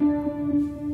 Música